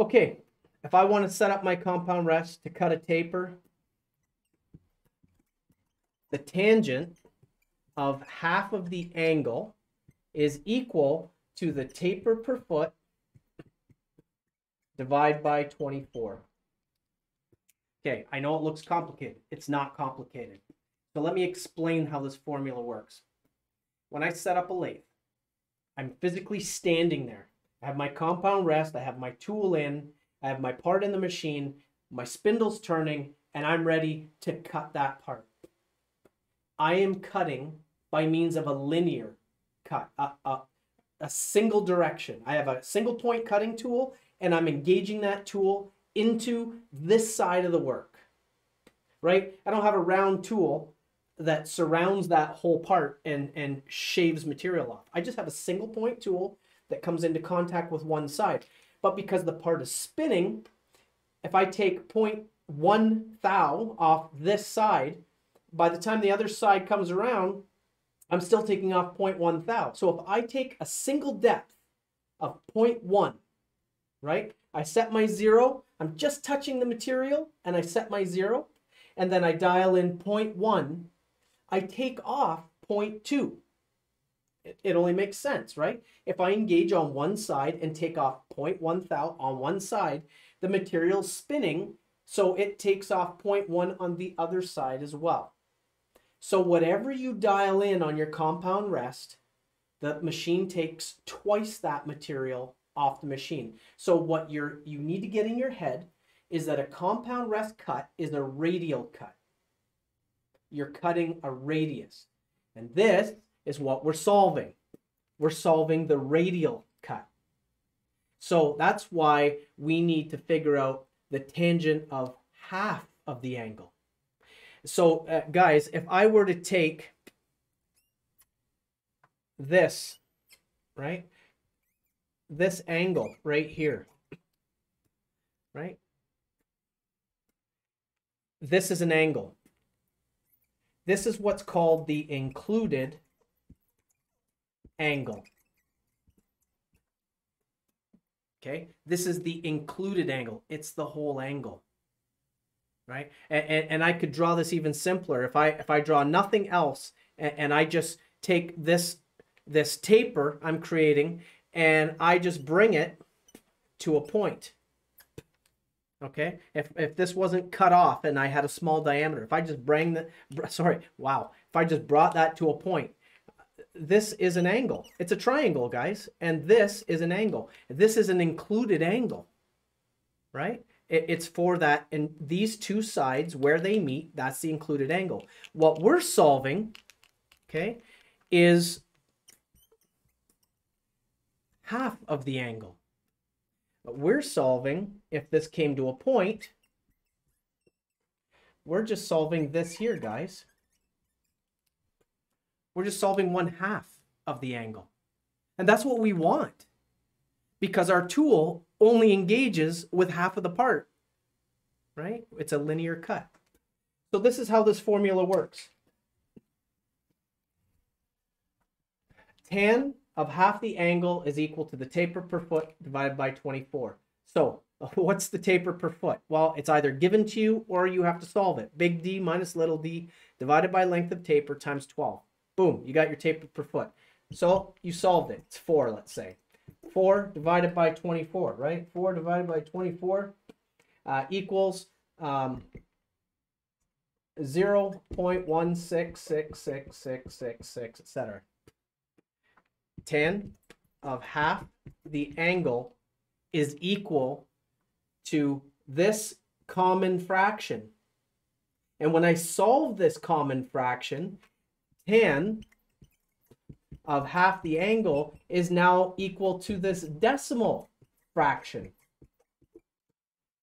Okay, if I want to set up my compound rest to cut a taper, the tangent of half of the angle is equal to the taper per foot divide by 24. Okay, I know it looks complicated. It's not complicated. So let me explain how this formula works. When I set up a lathe, I'm physically standing there. I have my compound rest, I have my tool in, I have my part in the machine, my spindle's turning, and I'm ready to cut that part. I am cutting by means of a linear cut, a, a, a single direction. I have a single point cutting tool, and I'm engaging that tool into this side of the work, right? I don't have a round tool that surrounds that whole part and, and shaves material off. I just have a single point tool that comes into contact with one side. But because the part is spinning, if I take point one thou off this side, by the time the other side comes around, I'm still taking off 0.1 thou. So if I take a single depth of 0.1, right? I set my zero, I'm just touching the material, and I set my zero, and then I dial in 0.1, I take off 0.2. It, only makes sense, right? If I engage on one side and take off 0.1 thou on one side, the material's spinning, so it takes off 0.1 on the other side as well. So whatever you dial in on your compound rest, the machine takes twice that material off the machine. So what you're you need to get in your head is that a compound rest cut is a radial cut. You're cutting a radius. And this is what we're solving. We're solving the radial cut. So that's why we need to figure out the tangent of half of the angle. So uh, guys, if I were to take this, right? This angle right here, right? This is an angle. This is what's called the included angle. Okay, this is the included angle. It's the whole angle right? And, and, and, I could draw this even simpler. If I if I draw nothing else and, and I just take this this taper I'm creating and I just bring it to a point. Okay, if, if this wasn't cut off and I had a small diameter, if I just bring the, sorry, wow, if I just brought that to a point, this is an angle. It's a triangle, guys, and this is an angle. This is an included angle, right? it's for that and these two sides where they meet that's the included angle what we're solving okay is half of the angle but we're solving if this came to a point we're just solving this here guys we're just solving one half of the angle and that's what we want because our tool only engages with half of the part, right? It's a linear cut. So this is how this formula works. Tan of half the angle is equal to the taper per foot divided by 24. So what's the taper per foot? Well, it's either given to you or you have to solve it. Big D minus little d divided by length of taper times 12. Boom, you got your taper per foot. So you solved it. It's 4, let's say. 4 divided by 24, right? 4 divided by 24 uh, equals um, 0 0.166666, etc. Tan of half the angle is equal to this common fraction. And when I solve this common fraction, Tan of half the angle is now equal to this decimal fraction.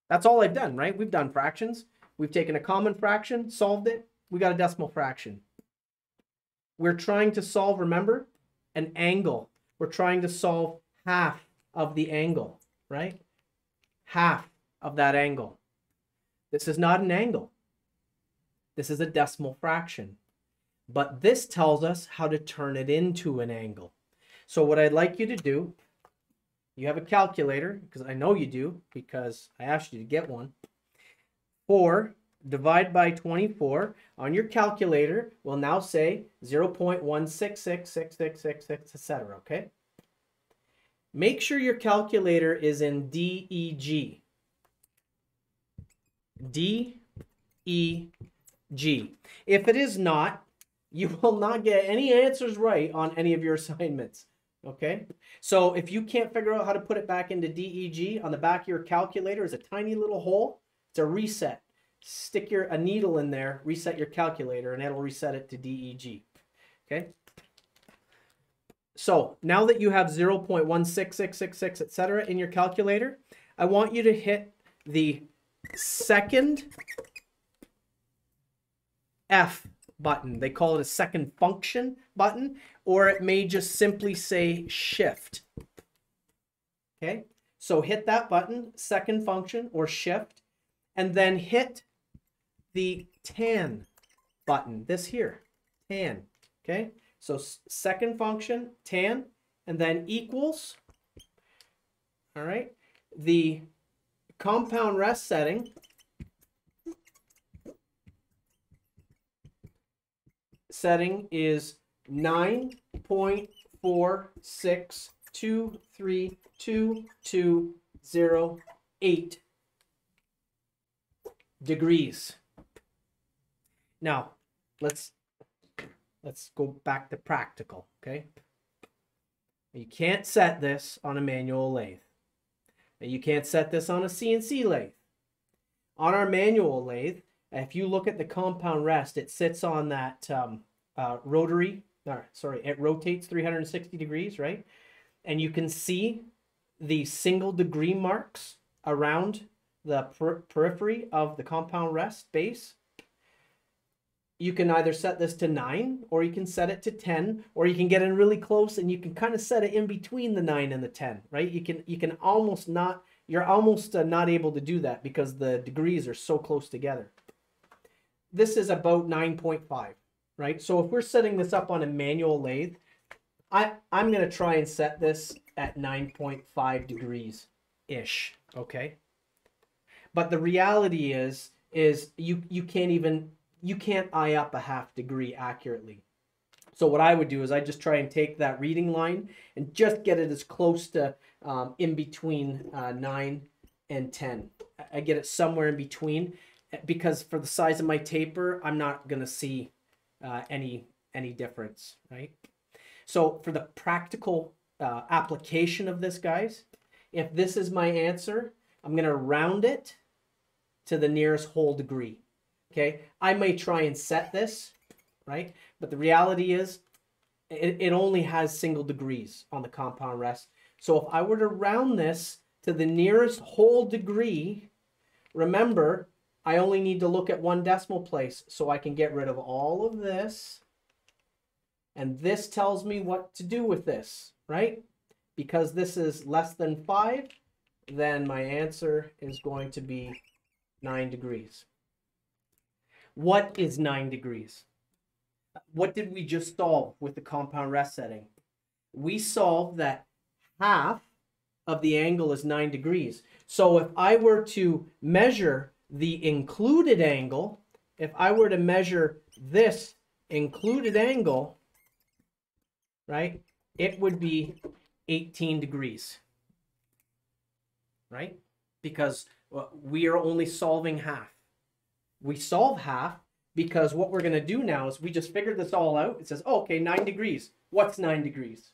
That's all I've done, right? We've done fractions. We've taken a common fraction, solved it. We got a decimal fraction. We're trying to solve, remember, an angle. We're trying to solve half of the angle, right? Half of that angle. This is not an angle. This is a decimal fraction. But this tells us how to turn it into an angle. So what I'd like you to do you have a calculator, because I know you do, because I asked you to get one. 4 divide by 24 on your calculator will now say 0.1666666, etc. Okay? Make sure your calculator is in DEG. D, E, G. If it is not, you will not get any answers right on any of your assignments. Okay, so if you can't figure out how to put it back into DEG, on the back of your calculator is a tiny little hole. It's a reset. Stick your a needle in there, reset your calculator, and it'll reset it to DEG. Okay. So now that you have 0.16666, etc. in your calculator, I want you to hit the second F button. They call it a second function button, or it may just simply say shift. Okay, so hit that button, second function or shift, and then hit the tan button, this here, tan. Okay, so second function, tan, and then equals. All right, the compound rest setting setting is 9.4623208 degrees. Now, let's let's go back to practical, okay? You can't set this on a manual lathe. You can't set this on a CNC lathe. On our manual lathe, if you look at the compound rest, it sits on that um, uh, rotary, or, sorry, it rotates 360 degrees, right? And you can see the single degree marks around the per periphery of the compound rest base. You can either set this to 9, or you can set it to 10, or you can get in really close and you can kind of set it in between the 9 and the 10, right? You can, you can almost not, you're almost uh, not able to do that because the degrees are so close together this is about 9.5, right? So if we're setting this up on a manual lathe, I, I'm going to try and set this at 9.5 degrees-ish, okay? But the reality is, is you, you can't even, you can't eye up a half degree accurately. So what I would do is I just try and take that reading line and just get it as close to um, in between uh, 9 and 10. I get it somewhere in between because for the size of my taper, I'm not going to see uh, any any difference, right? So for the practical uh, application of this, guys, if this is my answer, I'm going to round it to the nearest whole degree. Okay, I may try and set this, right? But the reality is it, it only has single degrees on the compound rest. So if I were to round this to the nearest whole degree, remember I only need to look at one decimal place so I can get rid of all of this. And this tells me what to do with this, right? Because this is less than 5, then my answer is going to be 9 degrees. What is 9 degrees? What did we just solve with the compound rest setting? We solved that half of the angle is 9 degrees. So if I were to measure the included angle, if I were to measure this included angle, right, it would be 18 degrees, right? Because uh, we are only solving half. We solve half because what we're going to do now is we just figured this all out. It says, oh, okay, 9 degrees. What's 9 degrees?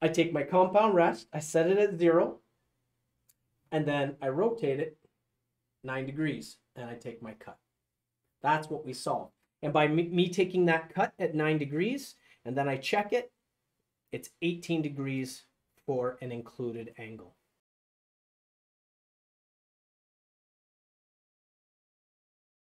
I take my compound rest, I set it at 0, and then I rotate it 9 degrees, and I take my cut. That's what we saw. And by me, me taking that cut at 9 degrees, and then I check it, it's 18 degrees for an included angle.